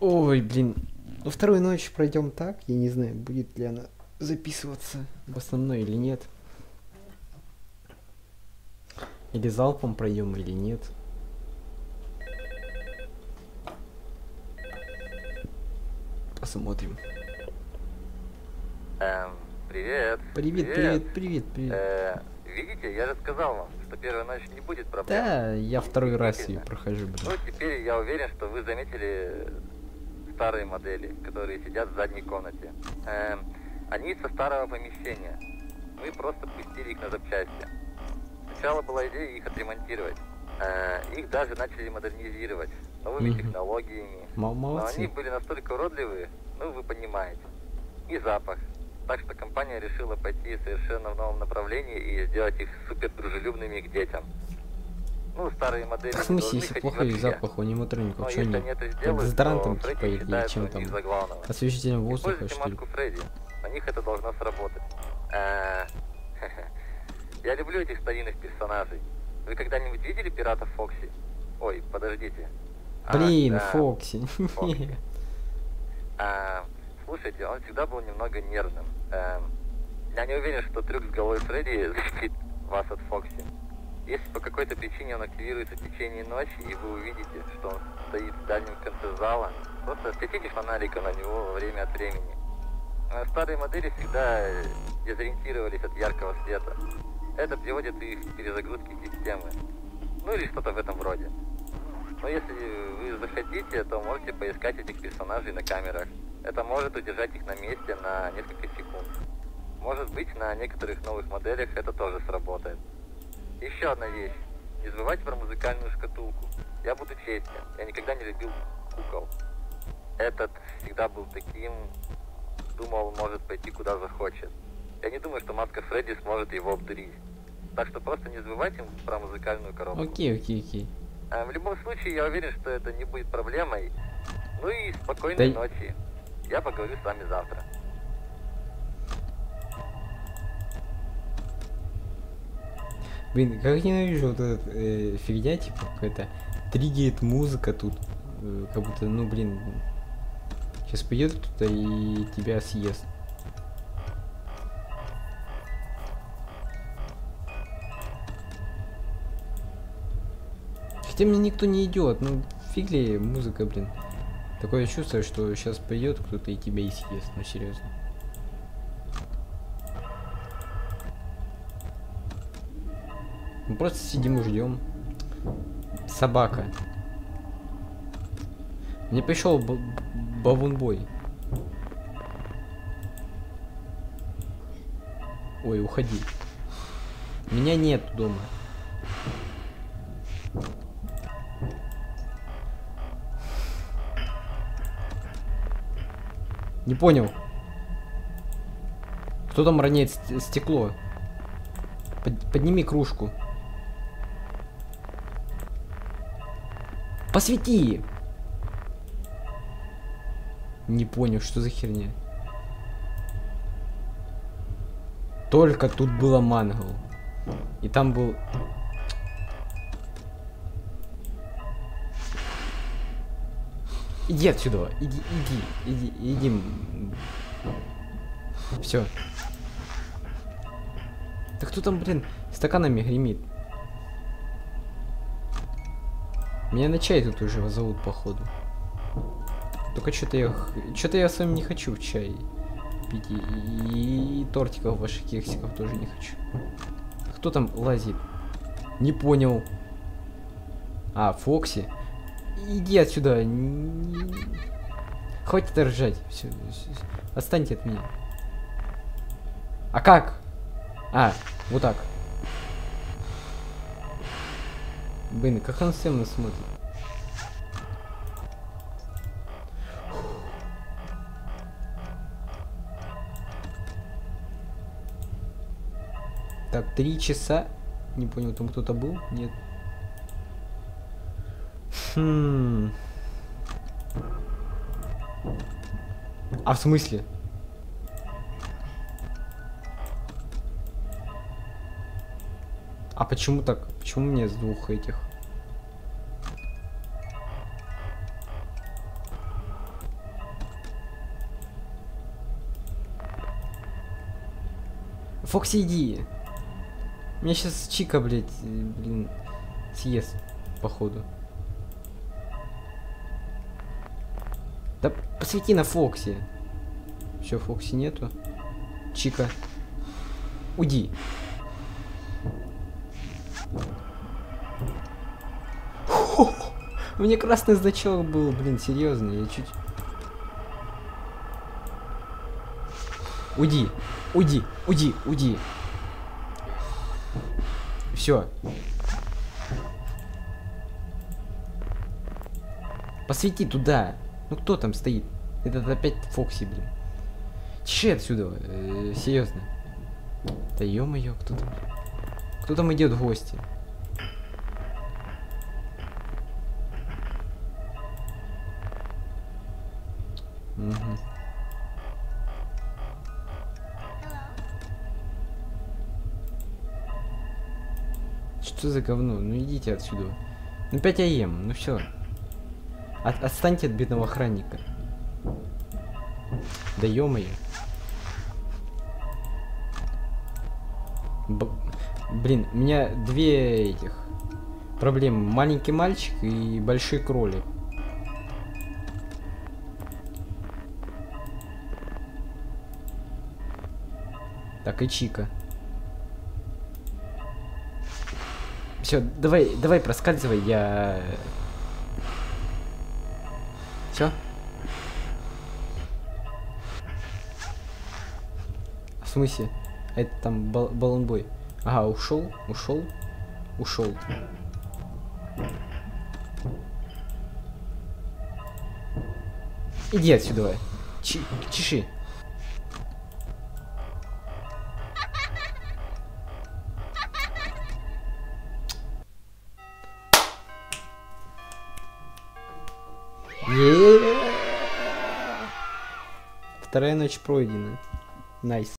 Ой, блин. Ну, вторую ночь пройдем так. Я не знаю, будет ли она записываться в основной или нет. Или залпом пройдем, или нет. Посмотрим. Эм, привет. Привет, привет, привет, привет. Э, видите, я же сказал вам, что первая ночь не будет проблем. Да, я второй раз ее прохожу, блин. Ну, теперь я уверен, что вы заметили старые модели, которые сидят в задней комнате. Эм, они со старого помещения. Мы просто пустили их на запчасти. Сначала была идея их отремонтировать. Э, их даже начали модернизировать новыми Мгм. технологиями. Мо- Но они Молодцы. были настолько уродливые, ну вы понимаете. И запах. Так что компания решила пойти совершенно в новом направлении и сделать их супер дружелюбными к детям. Ну, старые модели В не смысле, если плохой запах у аниматроников, Но что они? Как дезодорантом, то типа, или чем там? Освежителем воздуха, что ли? Фредди. На них это должно сработать. Э, Я люблю этих старинных персонажей. Вы когда-нибудь видели пиратов Фокси? Ой, подождите. А, Блин, да, Фокси. Фокси. А, слушайте, он всегда был немного нервным. Эм, я не уверен, что трюк с головой Фредди защитит вас от Фокси. Если по какой-то причине он активируется в течение ночи, и вы увидите, что он стоит в дальнем конце зала, просто светите фонариком на него во время от времени. А Старые модели всегда э, дезориентировались от яркого света. Это приводит их к перезагрузке системы. Ну или что-то в этом роде. Но если вы захотите, то можете поискать этих персонажей на камерах. Это может удержать их на месте на несколько секунд. Может быть, на некоторых новых моделях это тоже сработает. Еще одна вещь. Не забывайте про музыкальную шкатулку. Я буду честен, я никогда не любил кукол. Этот всегда был таким, думал, может пойти куда захочет. Я не думаю, что маска Фредди сможет его обдурить. Так что просто не забывайте про музыкальную коробку. Окей, окей, окей. А, В любом случае, я уверен, что это не будет проблемой. Ну и спокойной Да- ночи. Я поговорю с вами завтра. Блин, как ненавижу вот эта э, фигня, типа, какая-то триггерит музыка тут. э, как будто, ну, блин, сейчас пойдет кто-то и тебя съест. Хотя мне никто не идет, ну, фиг ли музыка, блин. Такое чувство, что сейчас пойдет кто-то и тебя и съест, ну, серьезно. Мы просто сидим и ждем. Собака. Мне пришел бабунбой. Ой, уходи. Меня нет дома. Не понял. Кто там роняет ст- стекло? Под- подними кружку. Посвети! Не понял, что за херня. Только тут было мангл. И там был... Иди отсюда, иди, иди, иди, иди. Все. Да кто там, блин, стаканами гремит? Меня на чай тут уже зовут, походу. Только что-то я... Что-то я с вами не хочу в чай пить. И, и- тортиков ваших кексиков тоже не хочу. Кто там лазит? Не понял. А, Фокси. Иди отсюда. Хватит ржать. Все, Отстаньте от меня. А как? А, вот так. Блин, как он всем нас смотрит. Так, три часа. Не понял, там кто-то был? Нет. Хм. А в смысле? А почему так? Почему мне с двух этих? Фокси, иди. Меня сейчас Чика, блядь, э, блин, съест, походу. Да посвети на Фокси. Все, Фокси нету. Чика. Уйди. У меня красный значок был, блин, серьезно, я чуть... Уйди, уйди, уйди, уйди. Все. Посвети туда. Ну кто там стоит? Это опять Фокси, блин. Тише отсюда, э, серьезно. Да ё-моё, кто там? Кто там идет в гости? Угу. Что за говно? Ну идите отсюда. Ну 5 АМ, ну все. От, отстаньте от бедного охранника. Да. Б- Блин, у меня две этих проблемы. Маленький мальчик и большой кролик. Так, и Чика. Все, давай, давай проскальзывай, я... Все? В смысле? Это там бал баллонбой. Ага, ушел, ушел, ушел. Иди отсюда, давай. Чи чеши. Вторая ночь пройдена. Nice.